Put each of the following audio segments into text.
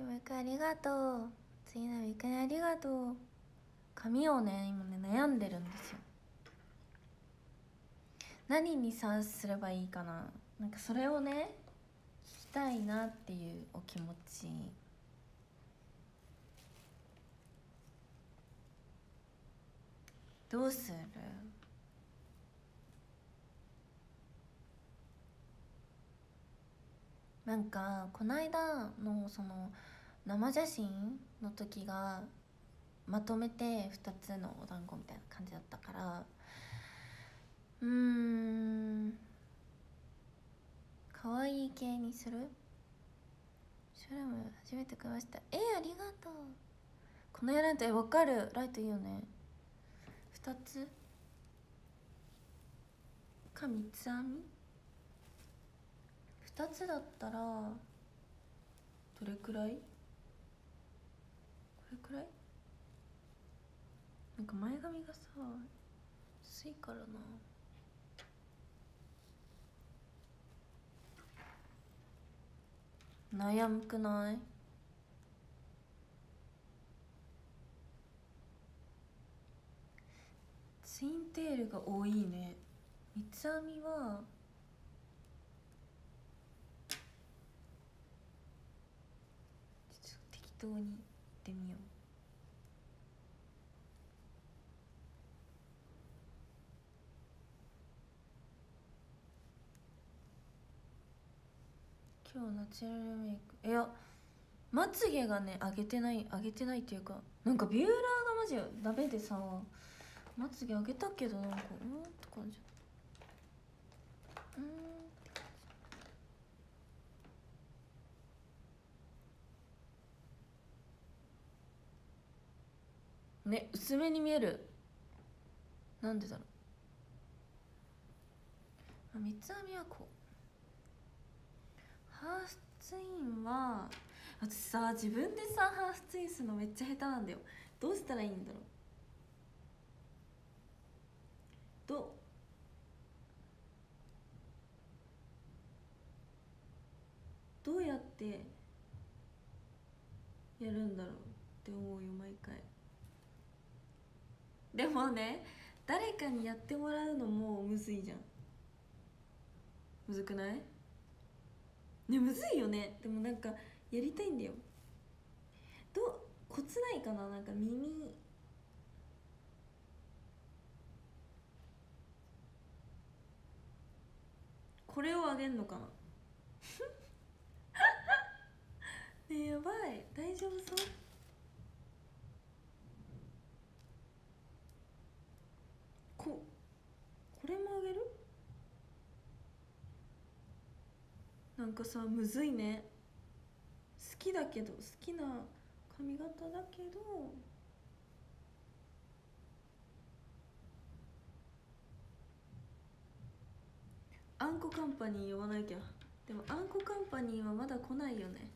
ひむくありがとう。次のウィークにありがとう。髪をね今ね悩んでるんですよ。何にさすればいいかな。なんかそれをね聞きたいなっていうお気持ち。どうする？なんかこの間のその生写真の時がまとめて2つのお団子みたいな感じだったからうーん可愛い系にする？シュラム初めて食いました。えありがとう。このやらんとえ分かる。ライトいいよね。2つ？か三つ編み？2つだったらどれくらい？れくらい？なんか前髪がさ薄いからな。悩むくない？ツインテールが多いね。三つ編みは適当に。ってみよう。今日ナチュラルメイク。いやまつげがね上げてない上げてないっていうかなんかビューラーがマジダメでさまつげ上げたけどなんかうんって感じ。うんって感じね薄めに見える。なんでだろう。三つ編みはこう。ハーフツインは私さ自分でさハーフツインするのめっちゃ下手なんだよ。どうしたらいいんだろう。どう？どうやってやるんだろうって思うよ毎回。でもね誰かにやってもらうのもむずいじゃん。むずくない？ねむずいよね。でもなんかやりたいんだよ。どうコツないかな？なんか耳。これをあげんのかな？ねえやばい。大丈夫そうここれもあげる？なんかさむずいね。好きだけど好きな髪型だけどあんこカンパニー呼ばなきゃ。でもあんこカンパニーはまだ来ないよね。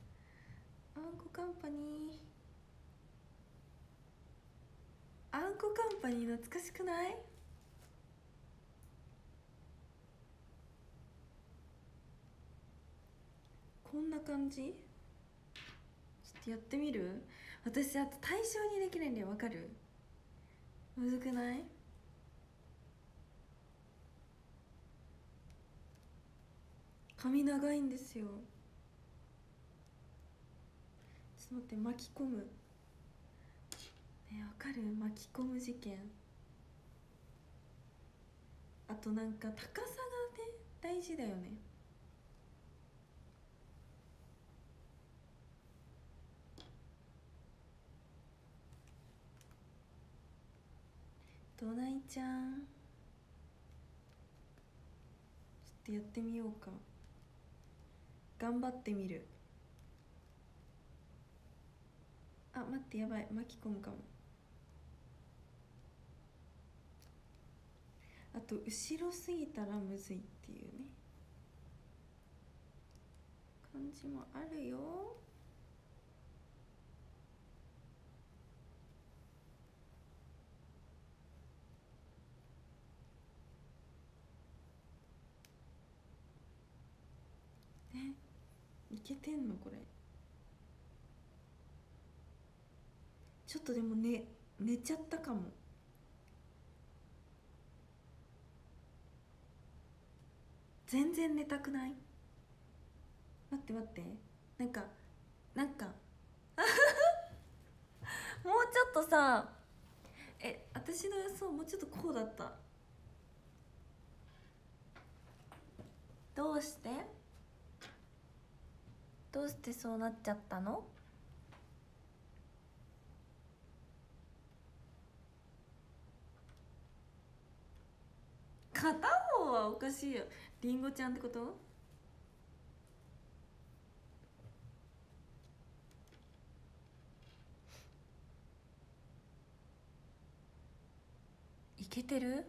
あんこカンパニー。あんこカンパニー懐かしくない？こんな感じ？ちょっとやってみる？私あと対象にできないんだよわかる？むずくない？髪長いんですよ。ちょっと待って巻き込む。ねわかる？巻き込む事件。あとなんか高さがね大事だよね。どないちゃん。ちょっとやってみようか。頑張ってみる。あ待ってやばい。巻き込むかも。あと後ろすぎたらむずいっていうね。感じもあるよねいけてんの？これ。ちょっとでもね寝ちゃったかも。全然寝たくない？待って待って。なんかなんか。もうちょっとさえ私の予想もうちょっとこうだった。どうして？どうしてそうなっちゃったの？片方はおかしいよ。りんごちゃんってこと？いけてる？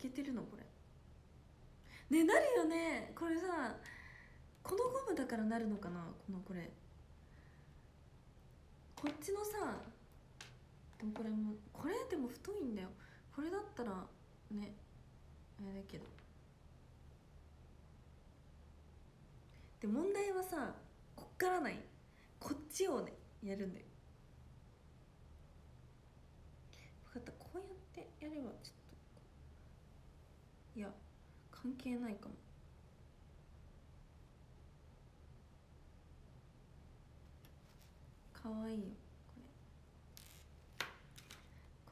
いけてるの？これねなるよね。これさこのゴムだからなるのかな？このこれ。こっちのさでもこれもこれでも太いんだよ。これだったらねあれだけど。で問題はさこっからない。こっちをねやるんだよ。分かった。こうやってやればちょっと関係ないかも。かわいいよこ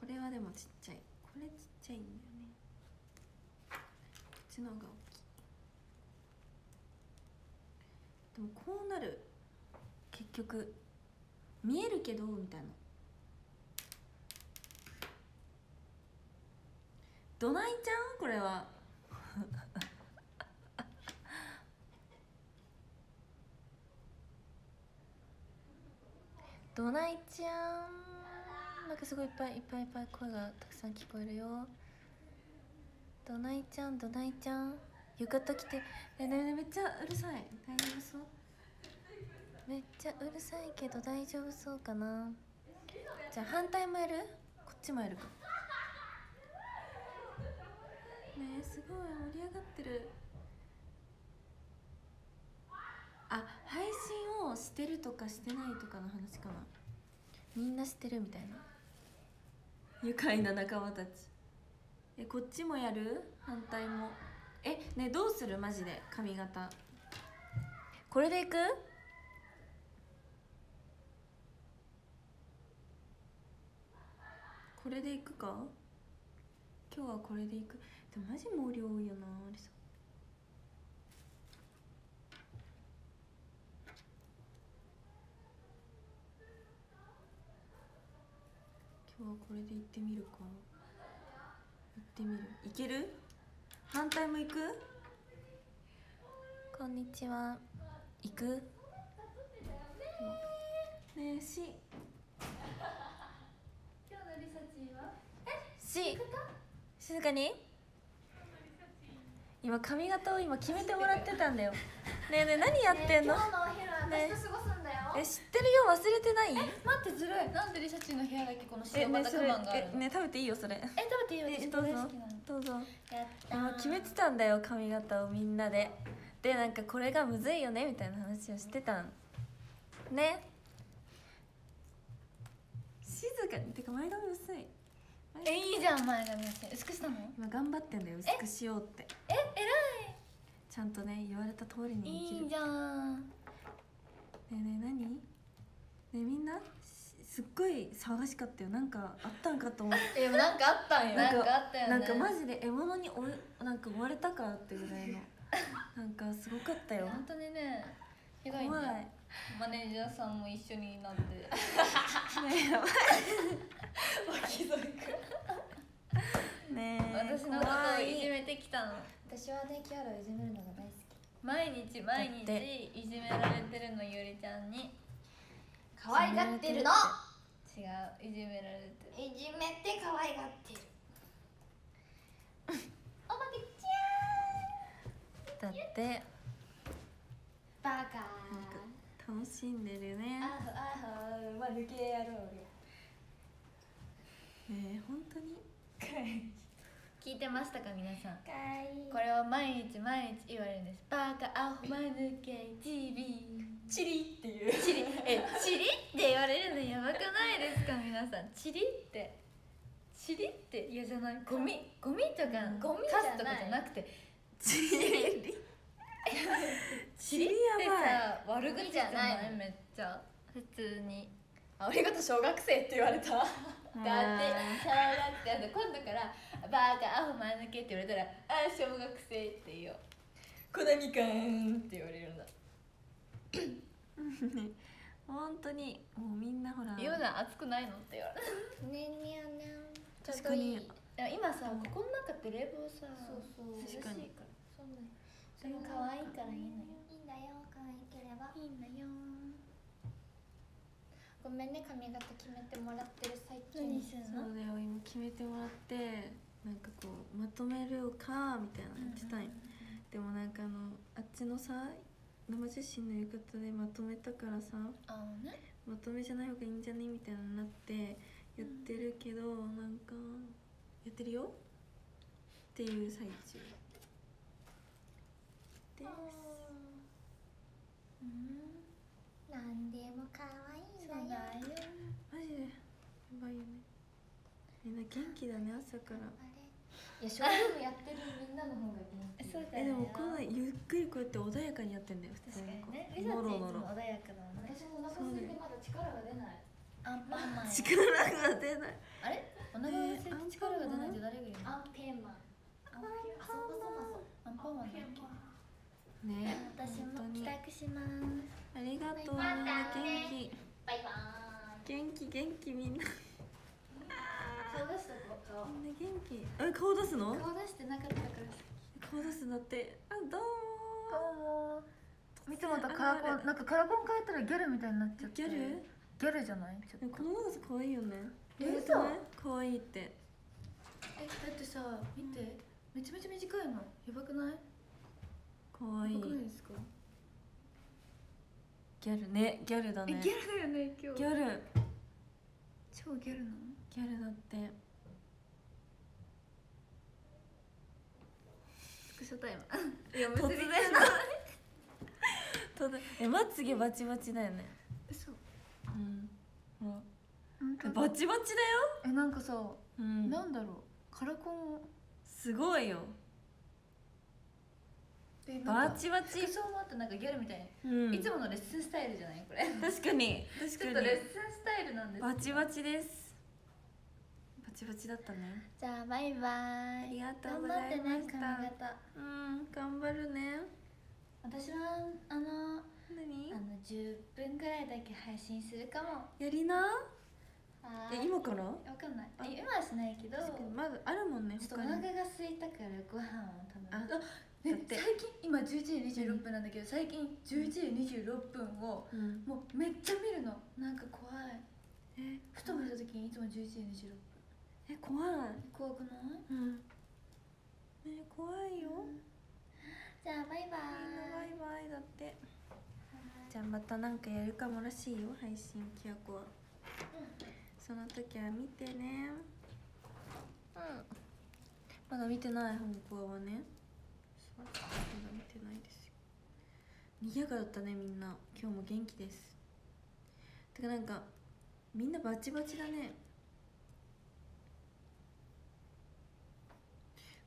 れ。これはでもちっちゃい。これちっちゃいんだよね。こっちの方が大きい。でもこうなる。結局見えるけどみたいな。どないちゃんこれは。どないちゃん。なんかすごいいっぱいいっぱいいっぱい声がたくさん聞こえるよ。どないちゃんどないちゃん。浴衣着て。えねねめっちゃうるさい。大丈夫そう？めっちゃうるさいけど大丈夫そうかな？じゃあ反対もやる？こっちもやるか。ねえすごい盛り上がってるあ配信をしてるとかしてないとかの話かな。みんなしてるみたいな。愉快な仲間たち。えこっちもやる？反対も。えねどうする？マジで。髪型。これでいく？これでいくか？今日はこれでいく。でもマジ毛量多いよなありさ今日はこれで行ってみるか。行ってみる。いける？反対も行く？こんにちは。行く？ねえし今日のリサチは？し静か？に？今髪型を今決めてもらってたんだよ。ねえねえ何やってんの、今日のお昼はね私と過ごすんだよ、え知ってるよ？忘れてない？待ってずるい。なんでリサチの部屋だけこのえ白バタねそれクマンがあるの？えね食べていいよそれ。え食べていいよ。私えどうぞ。どうぞ。やった今決めてたんだよ髪型をみんなで。でなんかこれがむずいよねみたいな話をしてたんね。静かに。てか前髪薄い。えいいじゃん前髪薄い。薄くしたの？今頑張ってんだよ薄くしようって。え偉ちゃんとね言われた通りに生きる。いいいじゃん。ねえねえ何？ねえみんな？しすっごい騒がしかったよ。なんかあったんかと思って。えでもなんかあったんよ。なんかあったよね。なんかマジで獲物に追いなんか追われたかってぐらいの。なんかすごかったよ。本当にねひどい怖い。ねマネージャーさんも一緒になってねやばい。ねえ私のことを怖い。じめてきたの。私はねキャラをいじめるのが大好き毎日毎日いじめられてるのゆりちゃんに。可愛がってるの。違ういじめられてる。いじめて可愛がってる。おまけちだって。ゃんバカ楽しんでるね。あほあほまあ抜けやろうよねえ本当に？キ聞いてましたか皆さん？これを毎日毎日言われるんです。バカアホマヌケチビチリっていう。チリ。えチリって言われるのやばくないですか皆さん？チリって。チリって嫌じゃない。ゴミ。ゴミとかゴミじゃない。カスとかじゃなくて。チリ。チリ？ってさ悪口じゃないめっちゃ。普通に。あありがとう小学生って言われただって小学生あの今度から「バカアホマヌケ」って言われたら「あ小学生」って言おう。コナミくんって言われるんだ本当にもうみんなほら。言うのは熱くないのって言われる。ねんにゃねんちょ確かに。うどいいいや今さここの中って冷房さそうそう。涼しい確からそうねそれも可愛いからいいのよ。いいんだよ可愛ければ。いいんだよごめんね髪型決めてもらってる最中何にするのそうだよ今決めてもらってなんかこうまとめるかみたいなの言ってたんよ。でもなんかあのあっちのさ生写真の言い方でまとめたからさね。まとめじゃない方がいいんじゃね？みたいなのになってやってるけど、なんかやってるよ。っていう最中。です。うん。なんでも可愛いんそうだよマジでやばいよね。みんな元気だね朝から。いやショールームやってるみんなの方が元気。そうだえでよもこゆっくりこうやって穏やかにやってんだよ普通確かにこうにね。リサっていつも穏やかだもんね。私もお腹空いてまだ力が出ない。アンパンマンや力が出ない。あれ？お腹が空いて力が出ないって誰が言うの？アンペンマン。アンペンマンそうそうそうアンパンマン。だっけね私も帰宅します。ありがとう。元気バイバーイ。元気元気みんな。顔出した顔。みんな元気？え顔出すの？顔出してなかったから顔出すんだって？あどうもいつもとカラコンなんかカラコン変えたらギャルみたいになっちゃって。ギャル？ギャルじゃない？ちょっと。この長さ可愛いよね。え言われてない可愛いって。えだってさ見て。めちゃめちゃ短いの。やばくない？可愛い。やばくないですか？ギャルねギャルだね。えギャルだよね今日。ギャル。超ギャルなの？ギャルだって。スクショタイムいや突然 突然。えまつげバチバチだよね。嘘。うん。ほバチバチだよ。えなんかさ、うん。なんだろう。カラコンすごいよバチバチ。服装もあってなんかギャルみたいに、うん。いつものレッスンスタイルじゃないこれ。確かに。ちょっ確かに。とレッスンスタイルなんです。バチバチです。バチバチだったね。じゃあバイバイ。ありがとう頑ご張ってねざいました。髪型うん頑張るね。私はあの何？あの10分ぐらいだけ配信するかも。やりな。あえ今から？わかんない。今はしないけどまだあるもんねっとお腹が空いたからご飯を食べあ最近今11時26分なんだけど最近11時26分をうん。もうめっちゃ見るの。なんか怖い。え？ふと見た時にいつも11時26分。え怖い。怖くない？うん。え怖いよ。じゃあバイバみんなバイバイだって。じゃあまたなんかやるかもらしいよ配信きやこはその時は見てね。うん。まだ見てない本校はねまだ見てないですよ。賑やかだったねみんな。今日も元気です。てかなんかみんなバチバチだね。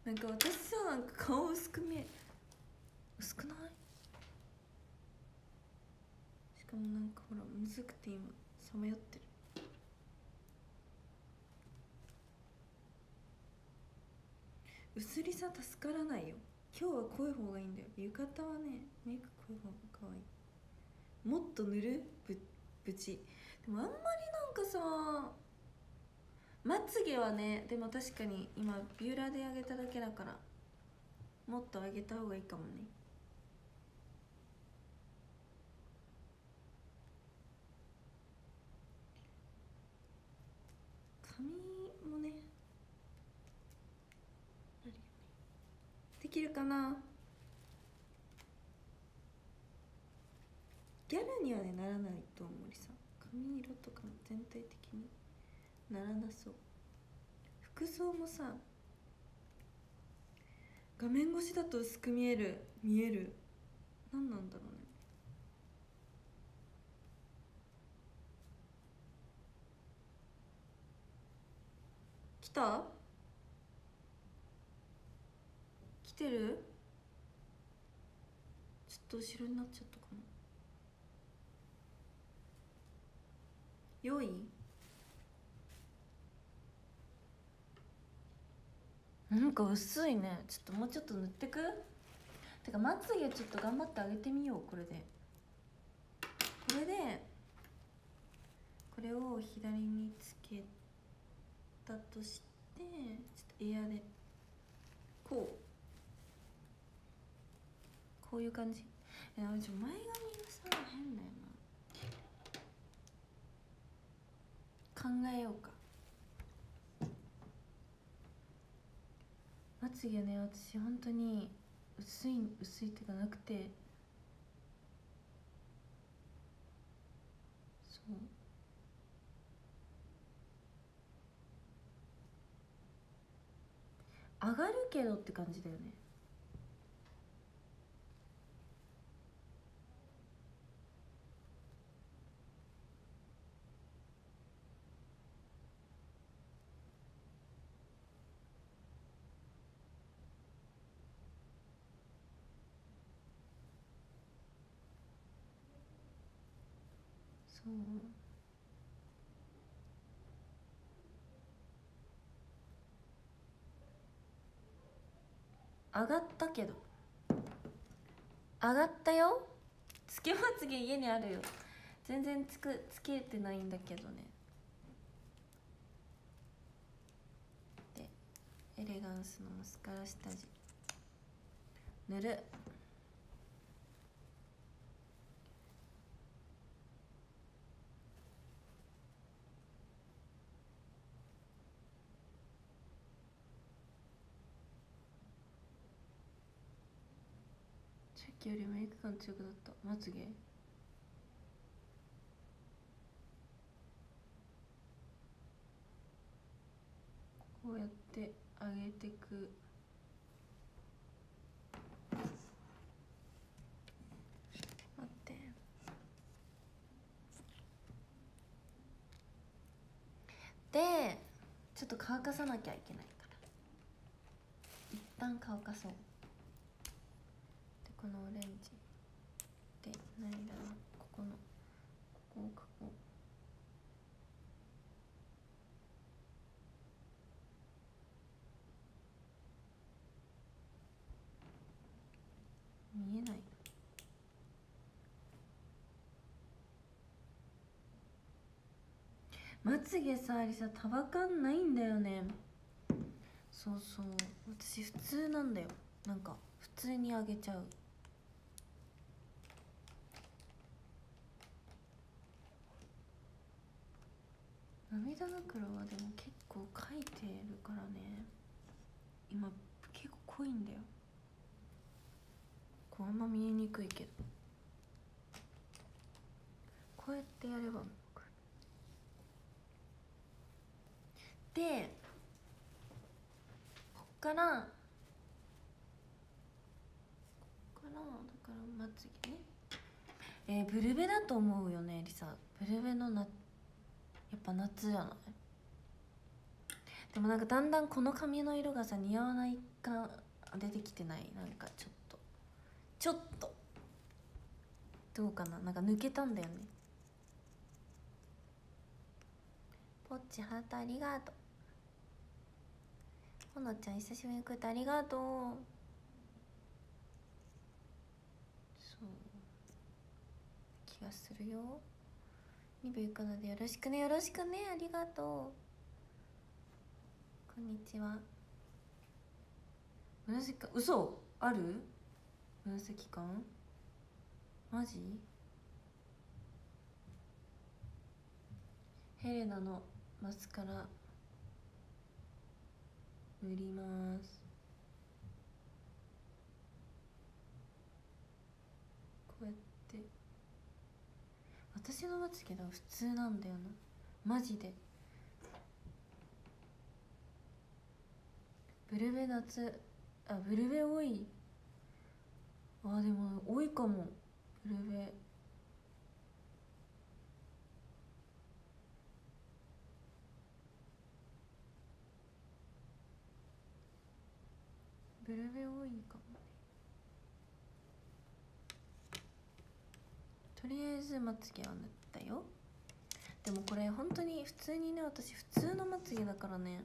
なんか私さなんか顔薄く見え薄くない？しかもなんかほらむずくて今さまよってる。薄りさ助からないよ。今日は濃い方がいいんだよ。浴衣はねメイク濃い方が可愛い。もっと塗る？ぶぶち。でもあんまりなんかさまつげはねでも確かに今ビューラーで上げただけだからもっと上げた方がいいかもね髪もねあるよねできるかな？ギャルにはねならないと思うりさ髪色とかも全体的にならなそう。服装もさ画面越しだと薄く見える見える。何なんだろうね。来た来てる？ちょっと後ろになっちゃったかな。良い？なんか薄いね。ちょっともうちょっと塗ってく？てかまつげちょっと頑張ってあげてみようこれで。これでこれを左につけたとしてちょっとエアでこう。こういう感じ。えなんかち前髪がさ変だよな。考えようか。まつげね私本当に薄い薄いっていうかなくて。そう。上がるけどって感じだよね。そう。上がったけど。上がったよ。つけまつげ家にあるよ。全然つくつけてないんだけどね。でエレガンスのマスカラ下地。塗る。きよりメイク感強くなった。まつげ。こうやって上げてく。待って。でちょっと乾かさなきゃいけないから。一旦乾かそう。このオレンジで何だろうここのここを描こう見えないまつげさありさ束感ないんだよねそうそう私普通なんだよなんか普通にあげちゃう涙袋はでも結構描いてるからね。今結構濃いんだよ。こうあんま見えにくいけど。こうやってやればわか。るでこっからこっからだからまつげね。えー、ブルベだと思うよねリサ。ブルベのなやっぱ夏じゃない。でもなんかだんだんこの髪の色がさ似合わないか出てきてない？なんかちょっと。ちょっと。どうかな？なんか抜けたんだよね。ポッチハートありがとう。ほのちゃん久しぶりにくれてありがとう。そう。気がするよ。2秒いくのでよろしくねよろしくねありがとう。こんにちは。紫か嘘？ある？紫感マジ？ヘレナのマスカラ。塗りますこうやって私のまつげだ普通なんだよな。マジで。ブルベ夏あブルベ多い。あでも多いかも。ブルベ。ブルベ多いかもねとりあえずまつげは塗ったよ。でもこれ本当に普通にね私普通のまつげだからね。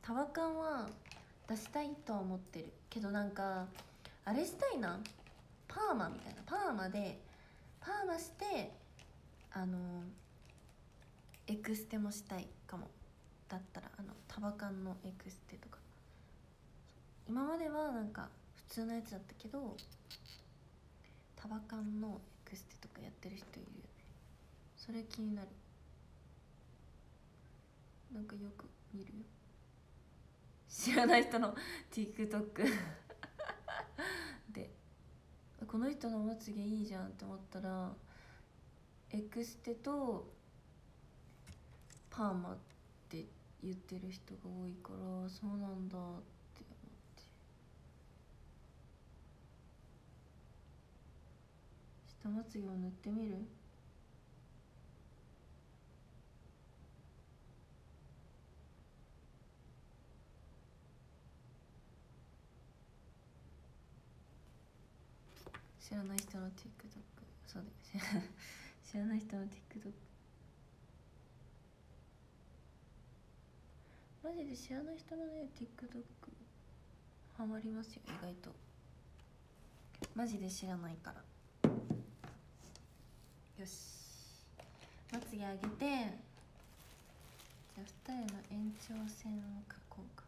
束感は出したいとは思ってる。けどなんかあれしたいな。パーマみたいな。パーマでパーマしてあのエクステもしたいかも。だったらあの束感のエクステとか。今まではなんか普通のやつだったけど束感のエクステとかやってる人いるよね。それ気になる。なんかよく見るよ。知らない人の TikTok でこの人のまつげいいじゃんって思ったらエクステとパーマって言ってる人が多いからそうなんだって下まつげを塗ってみる？知らない人の TikTok そうだよ。知らない人の TikTok マジで知らない人のね TikTok ハマりますよ意外と。マジで知らないから。よし。まつげ上げてじゃあ二重の延長線を描こうか。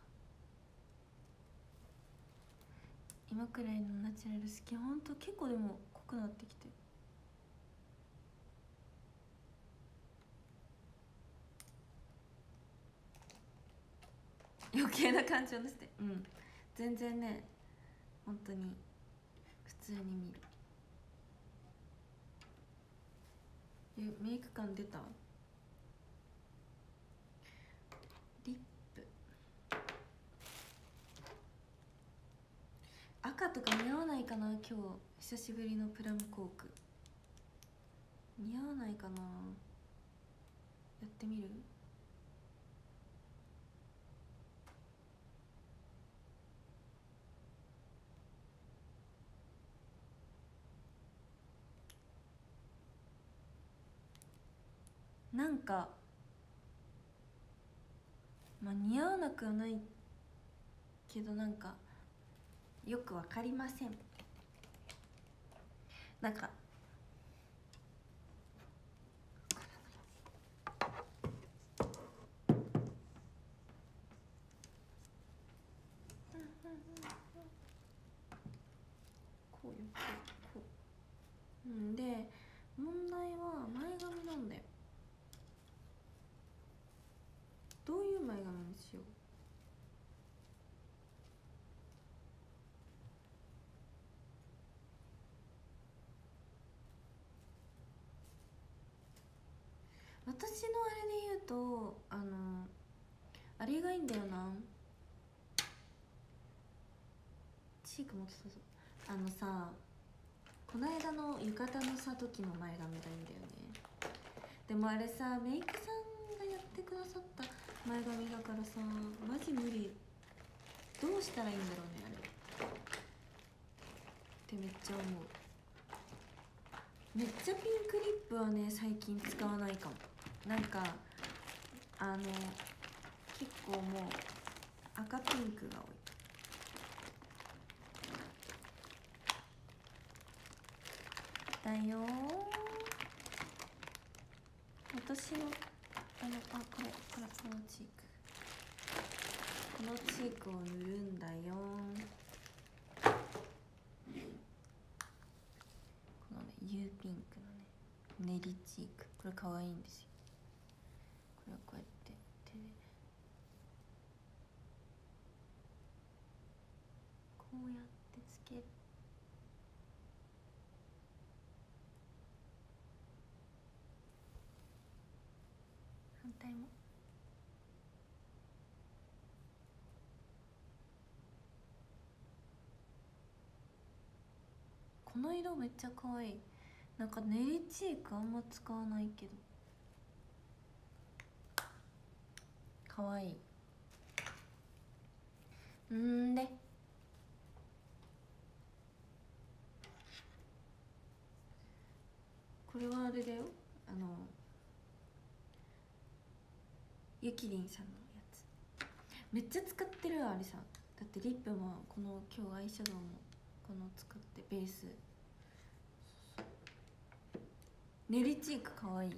今くらいのナチュラル好きほんと結構でも濃くなってきて余計な感情出して。うん。全然ね本当に普通に見る。えメイク感出た？リップ。赤とか似合わないかな？今日。久しぶりのプラムコーク。似合わないかな？やってみる？なんかまあ似合わなくはないけどなんかよくわかりません。なんかこうよこうこう。うんで問題は前髪なんだよ。前髪にしよう私のあれで言うとあのあれがいいんだよなチークもっとそうそうあのさこの間の浴衣のさ時の前髪がいいんだよねでもあれさメイクさんがやってくださった前髪だからさマジ無理どうしたらいいんだろうねあれ。ってめっちゃ思う。めっちゃピンクリップはね最近使わないかも。なんかあの結構もう赤ピンクが多い。だよ私のあのあこれこれこのチーク。このチークを塗るんだよ。このね U ピンクのね練りチーク。これ可愛いんですよ。これをこうやっていも。この色めっちゃ可愛い。なんか練りチークあんま使わないけど。可愛い。うんで。これはあれだよ。あのゆきりんさんのやつ。めっちゃ使ってるあれさだってリップもこの今日アイシャドウもこの使ってベース。練りチークかわい。い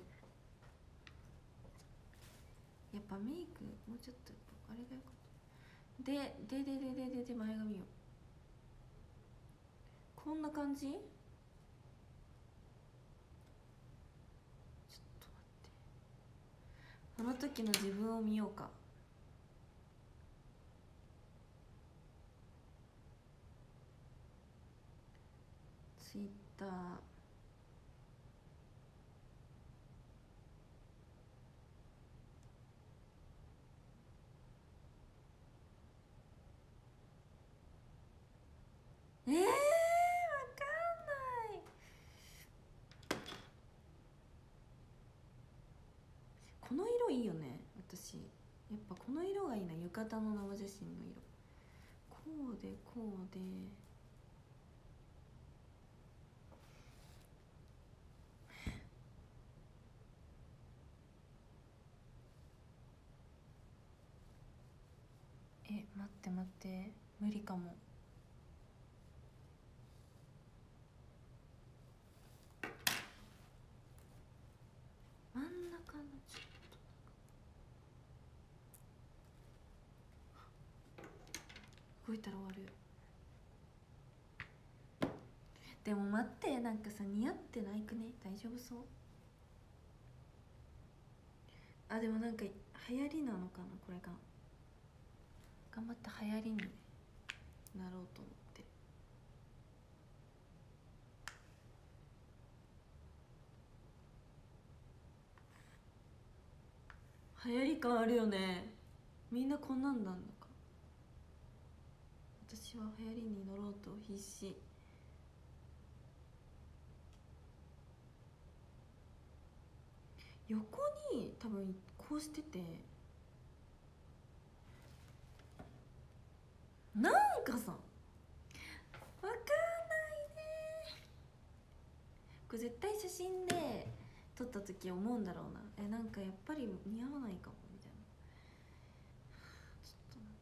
やっぱメイクもうちょっとあれがよかった。ででででででで前髪よこんな感じちょっと待ってあの時の自分を見ようか。ツイッターえー、わかんないこの色いいよね。私。やっぱこの色がいいな。浴衣の生写真の色。こうでこうで。え待って待って。無理かも真ん中のちょっと動いたら終わるでも待ってなんかさ似合ってないくね？大丈夫そう？あでもなんか流行りなのかなこれが。頑張って流行りになろうと思って。流行り感あるよね。みんなこんなんなんだ。私は流行りに乗ろうと必死。横に多分こうしてて。なんかさ。わかんないね。これ絶対写真で撮った時思うんだろうな。えなんかやっぱり似合わないかもみたいなちょっと待っ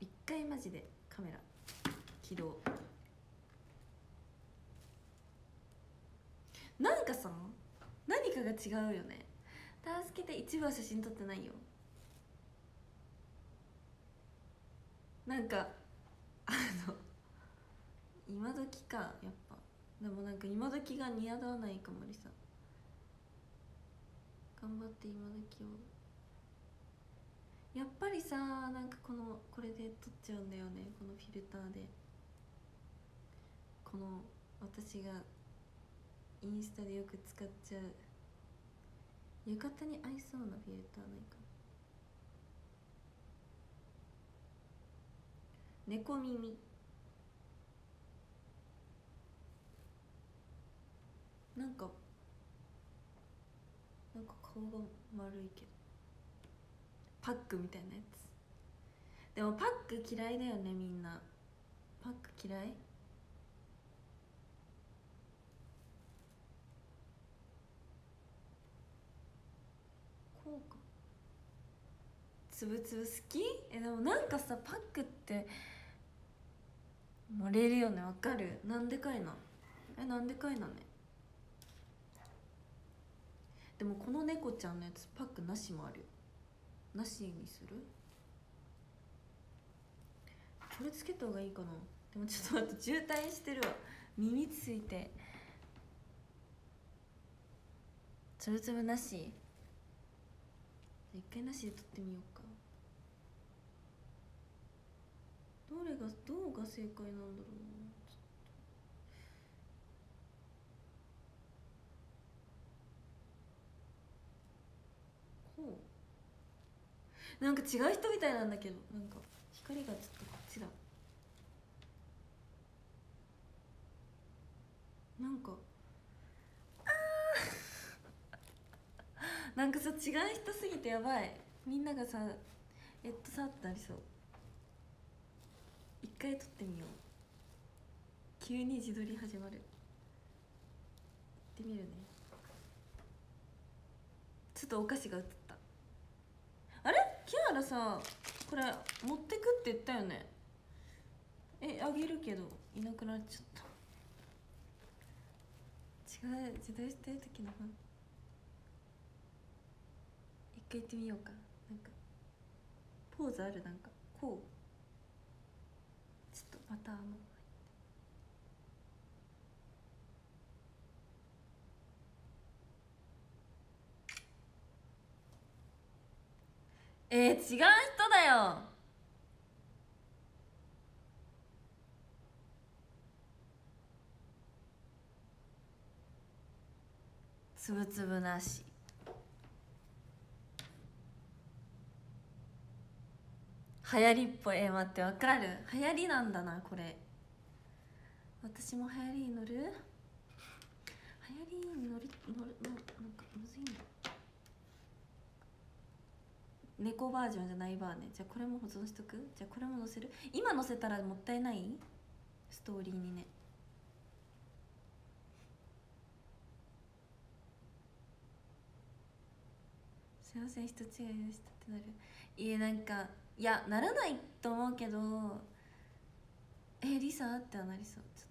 て一回マジでカメラ起動。なんかさ何かが違うよね。助けて一部は写真撮ってないよ。なんかあの今時かやっぱ。でもなんか今時が似合わないかもりさ頑張って今時を。やっぱりさなんかこのこれで撮っちゃうんだよね。このフィルターで。この私がインスタでよく使っちゃう。浴衣に合いそうなフィルターないか。猫耳。なんかなんか顔が丸いけど。パックみたいなやつ。でもパック嫌いだよねみんな。パック嫌い？こうか。つぶつぶ好き？えでもなんかさパックって漏れるよねわかる？なんでかいなえなんでかいなね？でもこの猫ちゃんのやつパックなしもあるよ。なしにする？これつけた方がいいかな。でもちょっと待って渋滞してるわ。耳ついて。つぶつぶなし？一回なしで撮ってみようか。どれがどうが正解なんだろう？なんか違う人みたいなんだけどなんか光がちょっとこっちだ。なんかあ なんかさ違う人すぎてやばい。みんながさえっとさってなりそう。一回撮ってみよう。急に自撮り始まる。行ってみるね。ちょっとお菓子が映ったキアラさこれ持ってくって言ったよね？えあげるけどいなくなっちゃった。違う自撮りしたい時のファン一回行ってみようか。なんかポーズある？なんかこう。ちょっとバターもえー、違う人だよ。つぶつぶなし。流行りっぽいえー待ってわかる？流行りなんだなこれ。私も流行りに乗る？流行りに乗る乗るのなんかむずいんだ猫バージョンじゃないバーね。じゃあこれも保存しとく？じゃあこれも載せる？今載せたらもったいない？ストーリーにね。すいません人違いでしたってなる。いやなんかいやならないと思うけどえリサってはなりそう。ちょ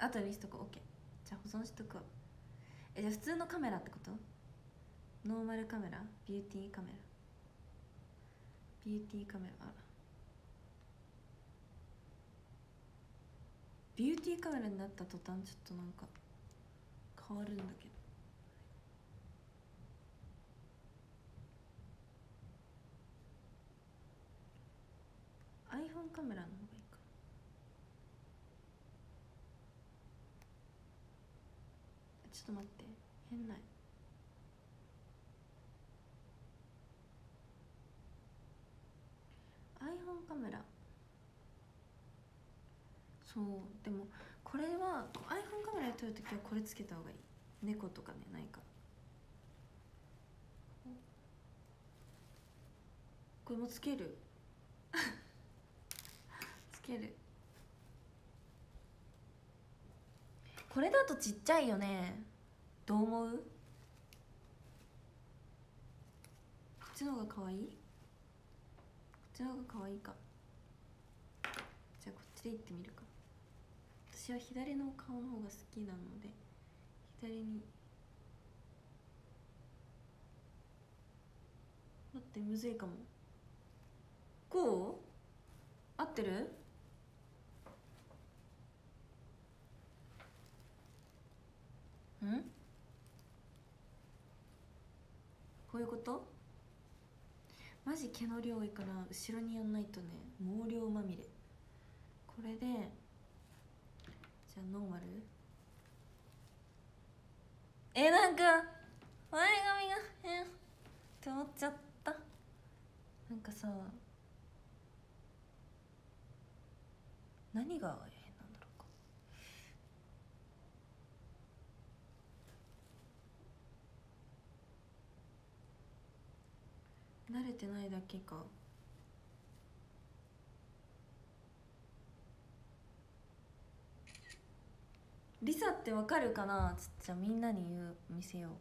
っと。後にしとこう。OK じゃあ保存しとくわ。えじゃあ普通のカメラってこと？ノーマルカメラ？ビューティーカメラ？ビューティーカメラ？ビューティーカメラになった途端ちょっとなんか変わるんだけど。iPhone カメラの方がいいか。ちょっと待って。変な。い iPhone カメラ。そうでもこれは iPhone カメラで撮るときはこれつけた方がいい。猫とかねないから。これもつける？つける。これだとちっちゃいよね。どう思う？こっちの方が可愛い？こっちの方が可愛いか。じゃあこっちで行ってみるか。私は左の顔の方が好きなので左に。待ってむずいかも。こう？合ってる？ん？こういうこと？マジ毛の量多いから後ろにやんないとね毛量まみれ。これでじゃあノーマル。えなんか前髪がえって思っちゃった。なんかさ何が変なんだろうか慣れてないだけか。リサってわかるかな？つってじゃみんなに言う見せよう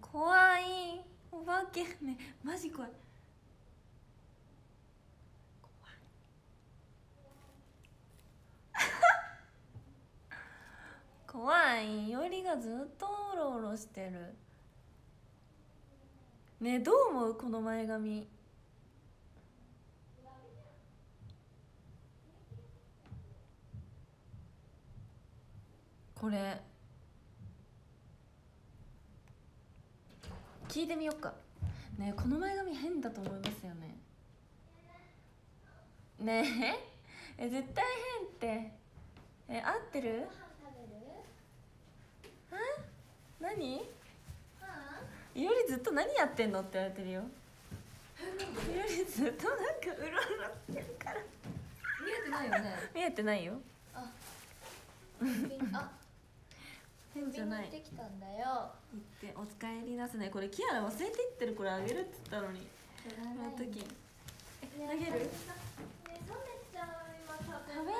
怖い。お化けね。マジ怖い。怖い。よりがずっとおろおろしてる。ねどう思う？この前髪。これ。聞いてみよっか。ねこの前髪変だと思いますよね。ねえ絶対変って。え合ってる？何？あ？いおりずっと何やってんのって言われてるよ。いおりずっとなんかうろうろしてるから。見えてないよね？見えてないよ。ああ変じゃない。行ってきたんだよ。行ってお使いになすねこれキアラ忘れていってるこれあげるって言ったのに。この時。えあげる？ね今食べ食べな。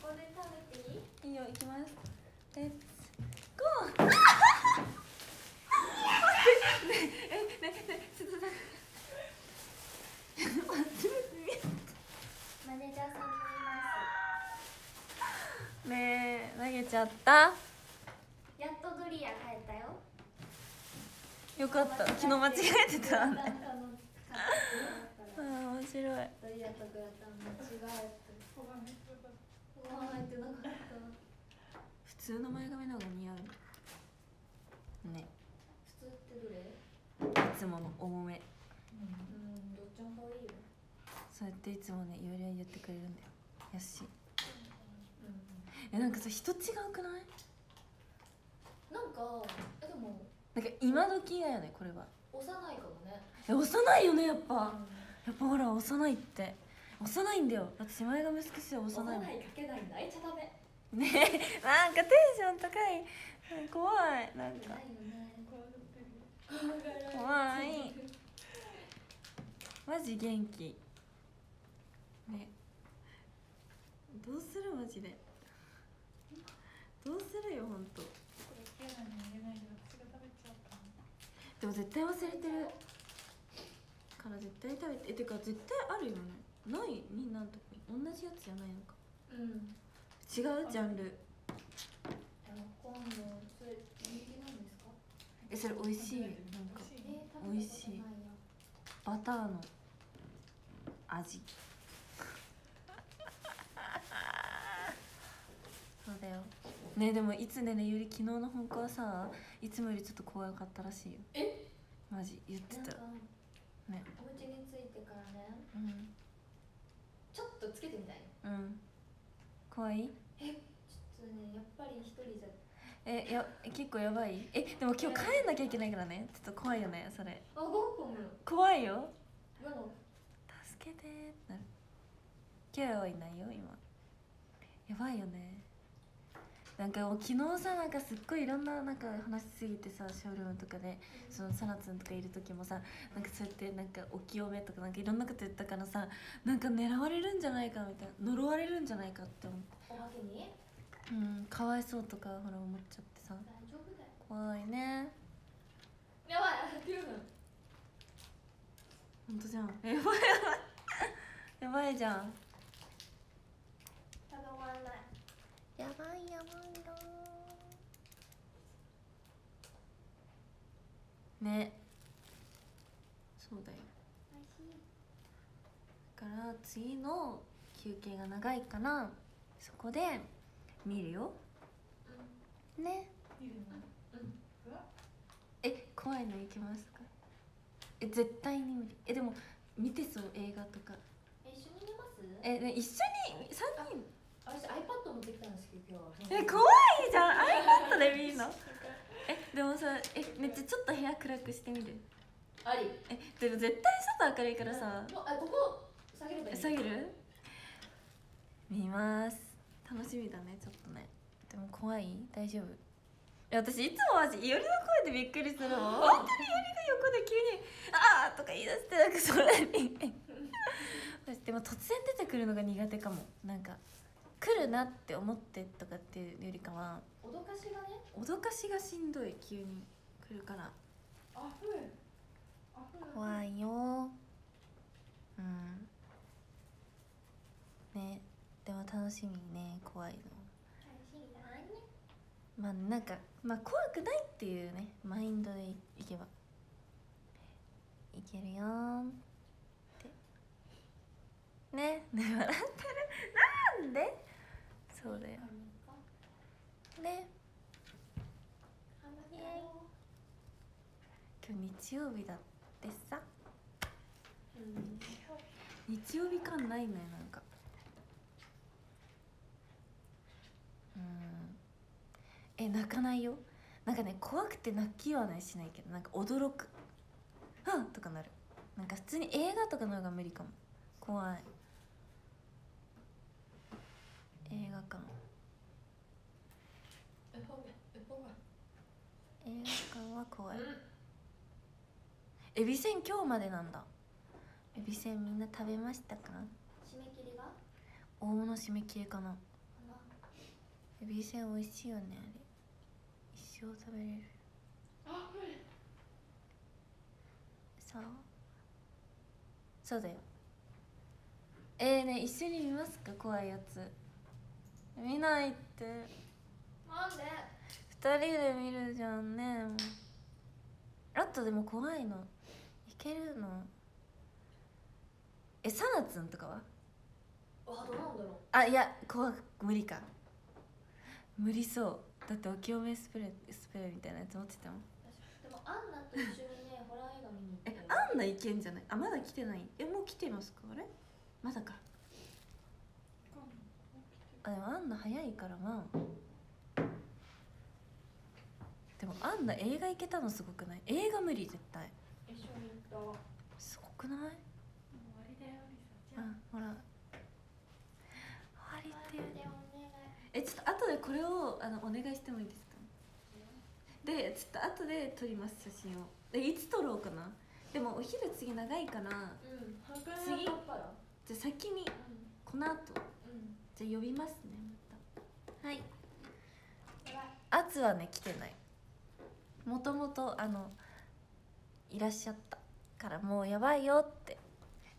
ここで食べていい？いいよ行きます。えねえ投げちゃった。すやっとドリア帰ったよ。よかった。昨日間違えてたね あー面白い。ドリアとグラタン間違えてってなかった。普通の前髪の方が似合う。ね。普通ってどれ？いつもの重め。うん。どっちも可愛いよ。そうやっていつもねいおりは言ってくれるんだよ。よし。えなんかさ人違うくない？なんかえでもなんか今時だよねこれは。幼いかもね。え幼いよねやっぱ。やっぱほら幼いって。幼いんだよ。私前髪好きして幼いもん。幼いかけないんだ。えちゃダメねなんかテンション高い。怖いなんか。怖い。マジ元気。ね。どうするマジで。どうするよほんと。でも絶対忘れてる。から絶対食べて。えてか絶対あるよね。ない？みんなのとこに。同じやつじゃないのか。うん。違う？ジャンル。えそれ美味しい？なんかえー、食べたことない。よバターの味。そうだよ。ねでもいつねねゆり昨日の本校はさいつもよりちょっと怖かったらしいよ。え？マジ言ってた。ね。お家に着いてからね。うん。ちょっとつけてみたい。うん怖い？えちょっとねやっぱり一人じゃえや結構やばい？えでも今日帰んなきゃいけないからね。ちょっと怖いよねそれ。あ怖いよ。助けてってなる。キャラはいないよ今。やばいよねなんか昨日さなんかすっごいいろんななんか話しすぎてさショールームとかでそのサナツンとかいる時もさなんかそうやってなんかお清めとかなんかいろんなこと言ったからさなんか狙われるんじゃないかみたいな呪われるんじゃないかって思って。おまけに？うんかわいそうとかほら思っちゃってさ。大丈夫だよ。怖いね。やばい9分ほんとじゃん。えやばいやばい。やばいじゃん食べ終わらないやばいやばいよね。そうだよ。だから次の休憩が長いからそこで見るよ。ね。え怖いの行きますか？え絶対に無理えでも見てそう映画とか。え一緒に見ます？えね一緒に3人私 iPad 持ってきたんですけど今日え怖いじゃん。iPad で見るの？えでもさえめっちゃちょっと部屋暗くしてみる？あり。えでも絶対外明るいからさ。もうあここ下げればいい。下げる？見ます。楽しみだねちょっとね。でも怖い？大丈夫？え私いつもマジいおりの声でびっくりするもん 本当にいおりが横で急に「ああ!」とか言い出してなんかそれに。私でも突然出てくるのが苦手かも。なんか来るなって思ってとかっていうよりかは脅かしがね？脅かしがしんどい急に来るから。怖いよ。うん。ね。でも楽しみね。怖いの。楽しみだね。まあなんかまあ怖くないっていうね。マインドでいけば。いけるよー。って。ね。ね笑ってる。なんで？そうだよ。ね。今日日曜日だってさ。うん。日曜日感ないねなんか。うん。え泣かないよ。なんかね怖くて泣きはねしないけどなんか驚く「はっ!」とかなる。なんか普通に映画とかの方が無理かも。怖い映画館映画館は怖い。エビせん今日までなんだ。エビせんみんな食べましたか？締め切りが？か大物締め切りかな。なエビせん美味しいよねあれ。一生食べれる。そう。そうだよ。えー、ね一緒に見ますか？怖いやつ。見ないって。なんで？二人で見るじゃんね。あとでも怖いの。いけるの。えサナツンとかは？わどうなんだろう。あいや怖く無理か。無理そう。だってお清めスプレースプレーみたいなやつ持ってたもん。でもアンナと一緒にねホラー映画見に行ったえよアンナいけんじゃない？あまだ来てない？えもう来てますか？あれ？まだか。あでもアンナ早いからまあでもアンナ映画行けたのすごくない？映画無理絶対。一緒に行った。すごくない？終わりだよリサうんほら。ありてでお願い。えちょっと後でこれをあのお願いしてもいいですか？でちょっと後で撮ります写真を。えいつ撮ろうかな？でもお昼次長いから。うん次じゃあ先にうこの後。んうん。じゃあ呼びますねまた。はい。圧はね来てないもともとあのいらっしゃったからもうやばいよって。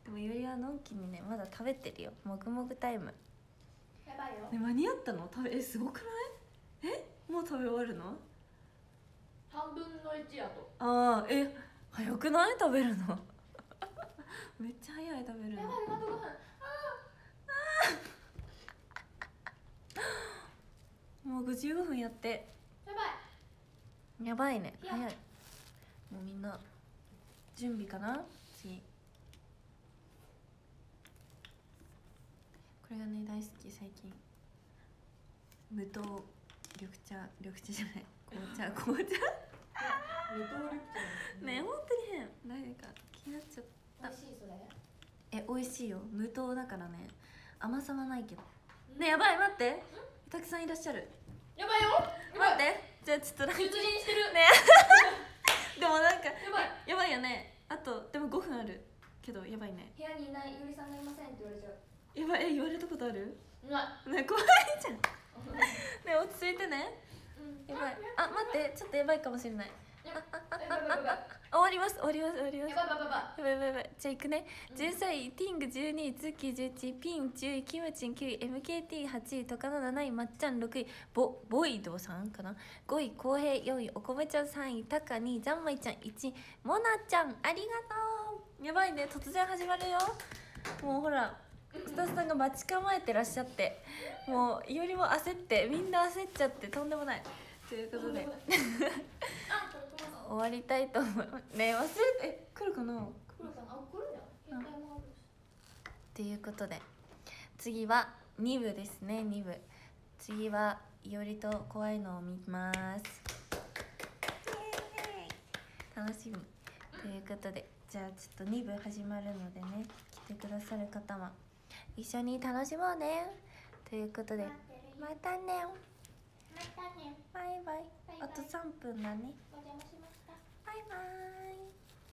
でもゆりはのんきにねまだ食べてるよ。もぐもぐタイム。やばいよ。ね間に合ったの？食べえすごくない？え？もう食べ終わるの？半分の1やと。ああえ早くない？食べるの？めっちゃ早い食べるの。やばいあと5分もう15分やって。やばいやばいね。早い。もうみんな準備かな？次。これがね大好き最近。無糖緑茶緑茶じゃない。紅茶。紅茶？無糖リプね。本当に変。誰か気になっちゃった。美味しいそれ？え美味しいよ。無糖だからね。甘さはないけど。ねやばい。待って。たくさんいらっしゃる。やばいよ待って。じゃあちょっとなんか出陣してるね。でもなんかやばい。やばいよね。あとでも5分あるけどやばいね。部屋にいないゆりさんがいませんって言われちゃう。やばい。え言われたことある？うまね怖いじゃん。ね落ち着いてね。いやばい。あ待って。ちょっとやばいかもしれない終わります終わります。終わりますやばい。やばいやばいじゃあいくね。うん。13位ティング12位ツッキー11位ピン10位キムチン9位 MKT8 位トカノ7位まっちゃん6位ボボイドさんかな。5位浩平4位お米ちゃん3位タカ2位ざんまいちゃん1位モナちゃんありがとう。やばいね突然始まるよ。もうほらスタッフさんが待ち構えてらっしゃってもういおりも焦ってみんな焦っちゃってとんでもない。ということで 終わりたいと思います。ね忘れて。え来るかな？黒さんあ来るじゃん携帯もあるし。ということで次は2部ですね2部。次はいおりと怖いのを見ます。楽しみ。ということでじゃあちょっと2部始まるのでね来てくださる方は一緒に楽しもうね。ということでまたね。またね。バイバイ。バイバイ。あと3分だね。お邪魔します bye.